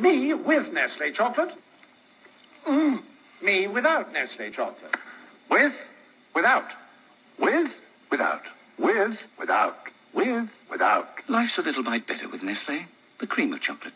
Me with Nestle chocolate. Mm. Me without Nestle chocolate. With, without. With, without. With, without. With, without. Life's a little bite better with Nestle, the cream of chocolate.